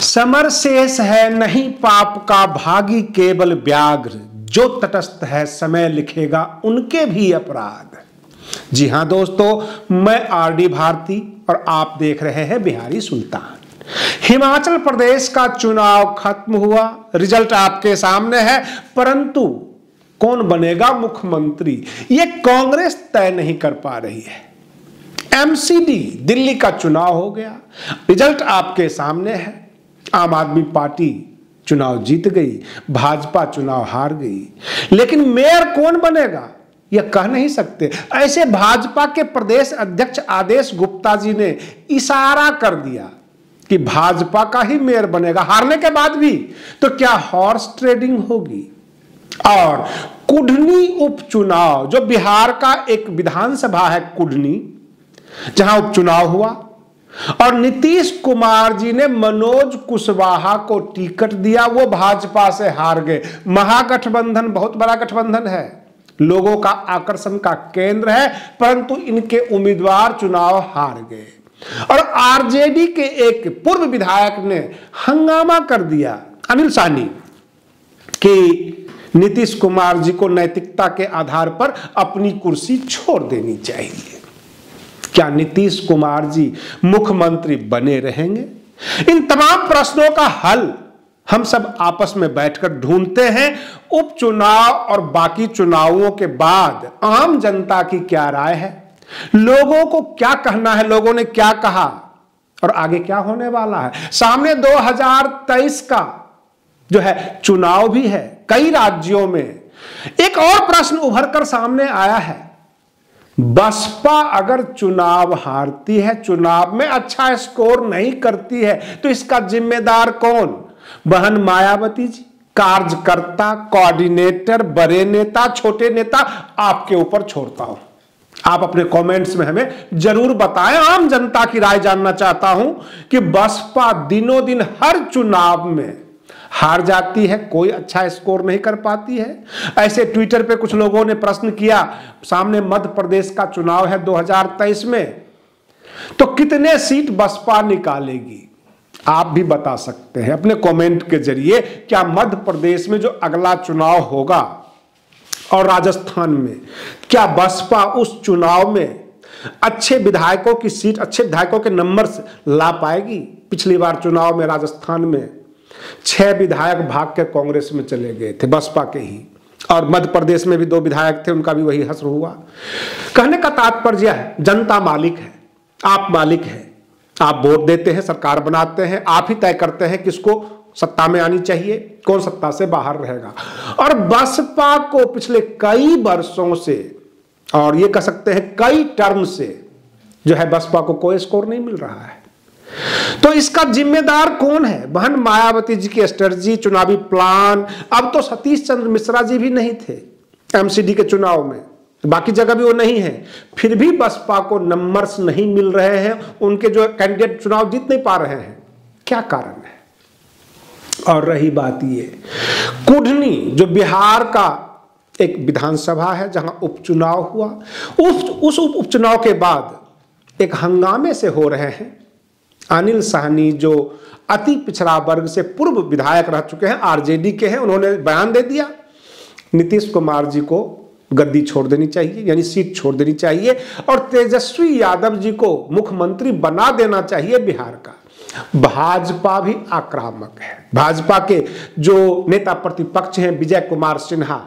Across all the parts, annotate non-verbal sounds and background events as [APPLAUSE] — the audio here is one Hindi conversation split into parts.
समर शेष है नहीं पाप का भागी केवल व्याघ्र जो तटस्थ है समय लिखेगा, उनके भी अपराध। जी हाँ दोस्तों, मैं आर डी भारती और आप देख रहे हैं बिहारी सुल्तान। हिमाचल प्रदेश का चुनाव खत्म हुआ, रिज़ल्ट आपके सामने है, परंतु कौन बनेगा मुख्यमंत्री? ये कांग्रेस तय नहीं कर पा रही है। एमसीडी, दिल्ली का चुनाव हो गया, रिज़ल्ट आपके सामने है। आम आदमी पार्टी चुनाव जीत गई, भाजपा चुनाव हार गई। लेकिन मेयर कौन बनेगा? यह कह नहीं सकते। ऐसे भाजपा के प्रदेश अध्यक्ष आदेश गुप्ता जी ने इशारा कर दिया कि भाजपा का ही मेयर बनेगा। हारने के बाद भी तो क्या हॉर्स ट्रेडिंग होगी? और कुढ़नी उपचुनाव, जो बिहार का एक विधानसभा है कुढ़नी, जहाँ उपचुनाव हुआ और नीतीश कुमार जी ने मनोज कुशवाहा को टिकट दिया, वो भाजपा से हार गए। महागठबंधन बहुत बड़ा गठबंधन है। लोगों का आकर्षण का केंद्र है, परंतु इनके उम्मीदवार चुनाव हार गए। और आरजेडी के एक पूर्व विधायक ने हंगामा कर दिया, अनिल साहनी, कि नीतीश कुमार जी को नैतिकता के आधार पर अपनी कुर्सी छोड़ देनी चाहिए। क्या नीतीश कुमार जी मुख्यमंत्री बने रहेंगे? इन तमाम प्रश्नों का हल हम सब आपस में बैठकर ढूंढते हैं। उपचुनाव और बाकी चुनावों के बाद आम जनता की क्या राय है? लोगों को क्या कहना है? लोगों ने क्या कहा? और आगे क्या होने वाला है? सामने 2023 का जो है, चुनाव भी है कई राज्यों में। एक और प्रश्न उभर कर सामने आया है। बसपा अगर चुनाव हारती है, चुनाव में अच्छा स्कोर नहीं करती है तो इसका जिम्मेदार कौन? बहन मायावती जी, कार्यकर्ता कोऑर्डिनेटर बड़े नेता, छोटे नेता, आपके ऊपर छोड़ता हूँ। आप अपने कमेंट्स में हमें ज़रूर बताएँ। आम जनता की राय जानना चाहता हूँ कि बसपा दिनों दिन हर चुनाव में हार जाती है, कोई अच्छा स्कोर नहीं कर पाती है। ऐसे ट्विटर पे कुछ लोगों ने प्रश्न किया, सामने मध्य प्रदेश का चुनाव है 2023 में तो कितने सीट बसपा निकालेगी? आप भी बता सकते हैं, अपने कमेंट के ज़रिए, क्या मध्य प्रदेश में जो अगला चुनाव होगा और राजस्थान में, क्या बसपा उस चुनाव में अच्छे विधायकों की सीट, अच्छे विधायकों के नंबर ला पाएगी? पिछली बार चुनाव में राजस्थान में छह विधायक भाग के कांग्रेस में चले गए थे, बसपा के ही। और मध्य प्रदेश में भी दो विधायक थे, उनका भी वही हसर हुआ। कहने का तात्पर्य है, जनता मालिक है, आप मालिक हैं। आप वोट देते हैं, सरकार बनाते हैं, आप ही तय करते हैं किसको सत्ता में आनी चाहिए, कौन सत्ता से बाहर रहेगा। और बसपा को पिछले कई वर्षों से, और ये कह सकते हैं कई टर्म से, जो है बसपा को कोई स्कोर नहीं मिल रहा है। तो इसका जिम्मेदार कौन है? बहन, मायावती जी की स्ट्रेटजी, चुनावी प्लान। अब तो सतीश चंद्र मिश्रा जी भी नहीं थे एमसीडी के चुनाव में। बाकी जगह भी वो नहीं है। फिर भी बसपा को नंबर्स नहीं मिल रहे हैं। उनके जो कैंडिडेट चुनाव जीत नहीं पा रहे हैं। क्या कारण है? और रही बात ये, कुढ़नी, जो बिहार का एक विधानसभा है, जहाँ उपचुनाव हुआ, उस उस उपचुनाव के बाद एक हंगामे से हो रहे हैं। अनिल साहनी जो अति पिछड़ा वर्ग से पूर्व विधायक रह चुके हैं, आरजेडी के हैं, उन्होंने बयान दे दिया। नीतीश कुमार जी को गद्दी छोड़ देनी चाहिए, यानी सीट छोड़ देनी चाहिए, और तेजस्वी यादव जी को मुख्यमंत्री बना देना चाहिए बिहार का। भाजपा भी आक्रामक है। भाजपा के जो नेता प्रतिपक्ष हैं, विजय कुमार सिन्हा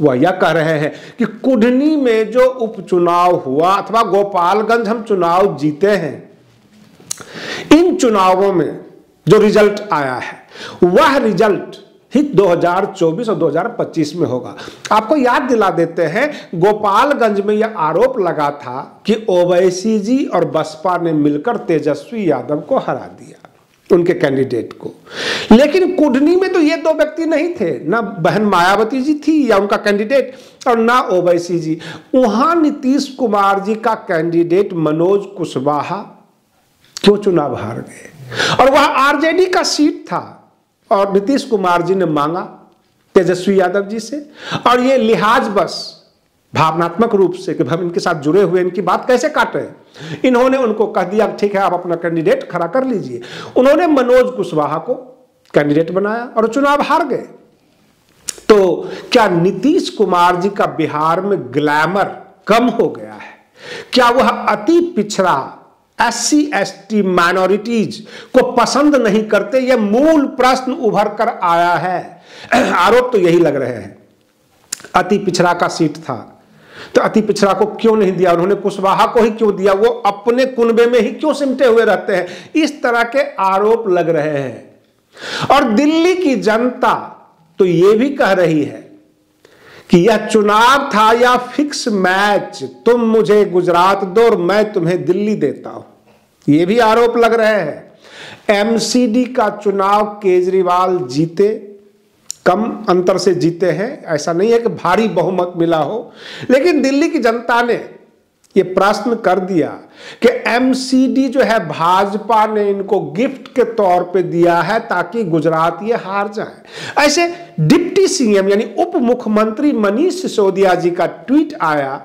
वह यह कह रहे हैं कि कुढ़नी में जो उपचुनाव हुआ, अथवा गोपालगंज हम चुनाव जीते हैं इन चुनावों में जो रिज़ल्ट आया है, वह रिज़ल्ट ही 2024 और 2025 में होगा। आपको याद दिला देते हैं, गोपालगंज में यह आरोप लगा था कि ओवैसी जी और बसपा ने मिलकर तेजस्वी यादव को हरा दिया, उनके कैंडिडेट को। लेकिन कुडनी में तो ये दो व्यक्ति नहीं थे, ना बहन मायावती जी थी या उनका कैंडिडेट, और ना ओवैसी जी। वहाँ नीतीश कुमार जी का कैंडिडेट मनोज कुशवाहा क्यों चुनाव हार गए? और वह आरजेडी का सीट था और नीतीश कुमार जी ने मांगा तेजस्वी यादव जी से। और ये लिहाज बस भावनात्मक रूप से कि हम इनके साथ जुड़े हुए इनकी बात कैसे काटे इन्होंने उनको कह दिया, ठीक है, आप अपना कैंडिडेट खड़ा कर लीजिए। उन्होंने मनोज कुशवाहा को कैंडिडेट बनाया और चुनाव हार गए। तो क्या नीतीश कुमार जी का बिहार में ग्लैमर कम हो गया है? क्या वह अति पिछड़ा एस सी माइनॉरिटीज को पसंद नहीं करते यह मूल प्रश्न उभर कर आया है। [CLEARS THROAT] आरोप तो यही लग रहे हैं। अति पिछड़ा का सीट था। तो अति पिछड़ा को क्यों नहीं दिया? उन्होंने कुशवाहा को ही क्यों दिया? वो अपने कुनबे में ही क्यों सिमटे हुए रहते हैं? इस तरह के आरोप लग रहे हैं। और दिल्ली की जनता तो ये भी कह रही है कि यह चुनाव था या फिक्स मैच, तुम मुझे गुजरात दो और मैं तुम्हें दिल्ली देता हूँ। ये भी आरोप लग रहे हैं। एमसीडी का चुनाव केजरीवाल जीते, कम अंतर से जीते हैं। ऐसा नहीं है कि भारी बहुमत मिला हो। लेकिन दिल्ली की जनता ने ये प्रश्न कर दिया कि एमसीडी जो है, भाजपा ने इनको गिफ्ट के तौर पे दिया है ताकि गुजरात ये हार जाए। ऐसे डिप्टी सीएम यानी उप मुख्यमंत्री मनीष सिसोदिया जी का ट्वीट आया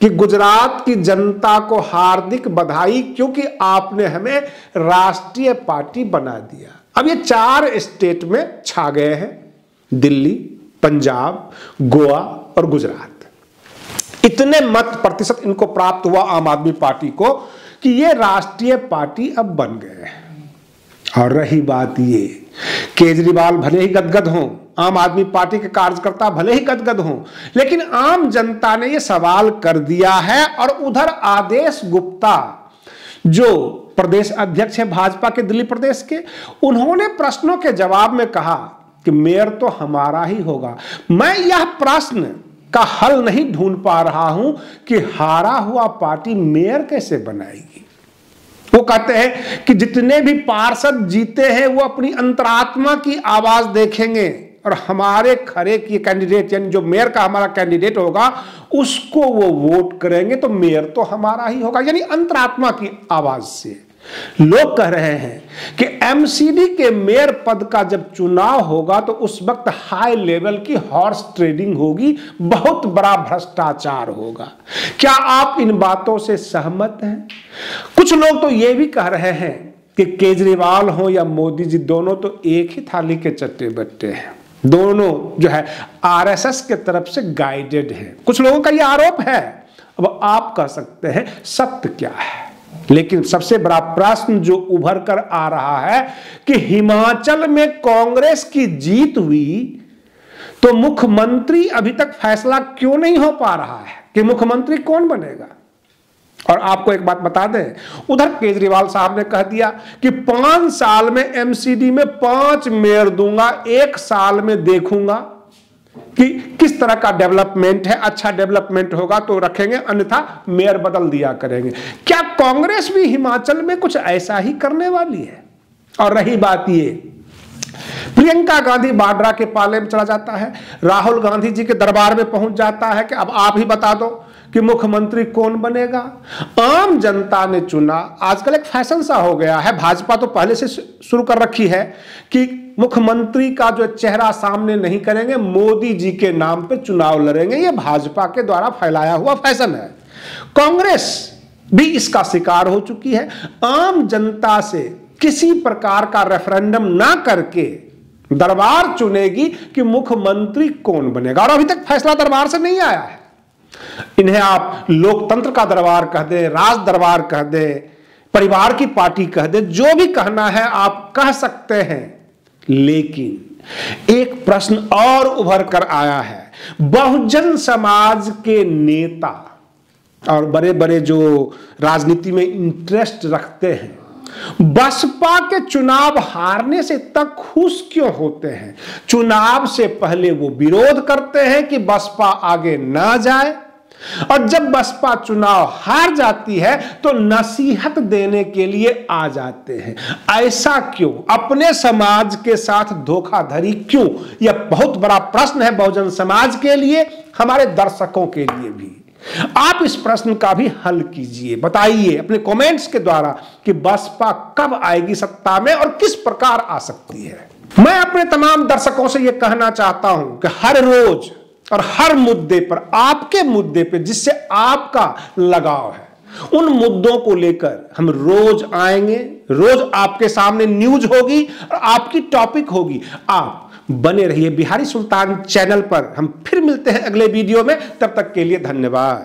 कि गुजरात की जनता को हार्दिक बधाई क्योंकि आपने हमें राष्ट्रीय पार्टी बना दिया। अब ये चार स्टेट में छा गए हैं, दिल्ली, पंजाब, गोवा और गुजरात। इतने मत प्रतिशत इनको प्राप्त हुआ आम आदमी पार्टी को कि ये राष्ट्रीय पार्टी अब बन गए हैं। और रही बात ये, केजरीवाल भले ही गदगद हों आम आदमी पार्टी के कार्यकर्ता भले ही गदगद हों, लेकिन आम जनता ने यह सवाल कर दिया है और उधर आदेश गुप्ता, जो प्रदेश अध्यक्ष है भाजपा के दिल्ली प्रदेश के, उन्होंने प्रश्नों के जवाब में कहा कि मेयर तो हमारा ही होगा। मैं यह प्रश्न का हल नहीं ढूंढ पा रहा हूँ कि हारा हुआ पार्टी मेयर कैसे बनाएगी। वो कहते हैं कि जितने भी पार्षद जीते हैं, वो अपनी अंतरात्मा की आवाज़ देखेंगे। और हमारे खरे की कैंडिडेट यानी जो मेयर का हमारा कैंडिडेट होगा, उसको वो वोट करेंगे तो मेयर तो हमारा ही होगा। यानी अंतरात्मा की आवाज़ से। लोग कह रहे हैं कि एमसीडी के मेयर पद का जब चुनाव होगा तो उस वक्त हाई लेवल की हॉर्स ट्रेडिंग होगी, बहुत बड़ा भ्रष्टाचार होगा। क्या आप इन बातों से सहमत हैं? कुछ लोग तो ये भी कह रहे हैं कि केजरीवाल हो या मोदी जी दोनों तो एक ही थाली के चट्टे बट्टे हैं। दोनों जो है, आरएसएस के तरफ़ से गाइडेड है। कुछ लोगों का यह आरोप है। अब आप कह सकते हैं, सत्य क्या है? लेकिन सबसे बड़ा प्रश्न जो उभर कर आ रहा है कि हिमाचल में कांग्रेस की जीत हुई तो मुख्यमंत्री अभी तक फैसला क्यों नहीं हो पा रहा है? कि मुख्यमंत्री कौन बनेगा? और आपको एक बात बता दें, उधर केजरीवाल साहब ने कह दिया कि पाँच साल में एमसीडी में पाँच मेयर दूँगा, एक साल में देखूँगा कि किस तरह का डेवलपमेंट है अच्छा डेवलपमेंट होगा तो रखेंगे, अन्यथा मेयर बदल दिया करेंगे। क्या कांग्रेस भी हिमाचल में कुछ ऐसा ही करने वाली है? और रही बात ये, प्रियंका गांधी बाड्रा के पाले में चला जाता है, राहुल गांधी जी के दरबार में पहुँच जाता है कि अब आप ही बता दो कि मुख्यमंत्री कौन बनेगा? आम जनता ने चुना, आजकल एक फ़ैशन सा हो गया है, भाजपा तो पहले से शुरू कर रखी है कि मुख्यमंत्री का जो चेहरा सामने नहीं करेंगे, मोदी जी के नाम पे चुनाव लड़ेंगे, ये भाजपा के द्वारा फैलाया हुआ फ़ैशन है। कांग्रेस भी इसका शिकार हो चुकी है। आम जनता से किसी प्रकार का रेफरेंडम ना करके दरबार चुनेगी कि मुख्यमंत्री कौन बनेगा। और अभी तक फैसला दरबार से नहीं आया है। इन्हें आप लोकतंत्र का दरबार कह दे, राज दरबार कह दे, परिवार की पार्टी कह दे, जो भी कहना है आप कह सकते हैं। लेकिन एक प्रश्न और उभर कर आया है। बहुजन समाज के नेता और बड़े बड़े जो राजनीति में इंटरेस्ट रखते हैं, बसपा के चुनाव हारने से तक खुश क्यों होते हैं? चुनाव से पहले वो विरोध करते हैं कि बसपा आगे ना जाए। और जब बसपा चुनाव हार जाती है तो नसीहत देने के लिए आ जाते हैं। ऐसा क्यों? अपने समाज के साथ धोखाधड़ी क्यों? यह बहुत बड़ा प्रश्न है बहुजन समाज के लिए, हमारे दर्शकों के लिए भी। आप इस प्रश्न का भी हल कीजिए। बताइए अपने कमेंट्स के द्वारा कि बसपा कब आएगी सत्ता में और किस प्रकार आ सकती है। मैं अपने तमाम दर्शकों से यह कहना चाहता हूँ कि हर रोज और हर मुद्दे पर, आपके मुद्दे पर जिससे आपका लगाव है, उन मुद्दों को लेकर हम रोज आएँगे, रोज आपके सामने न्यूज़ होगी और आपकी टॉपिक होगी। आप बने रहिए बिहारी सुल्तान चैनल पर। हम फिर मिलते हैं अगले वीडियो में। तब तक के लिए धन्यवाद।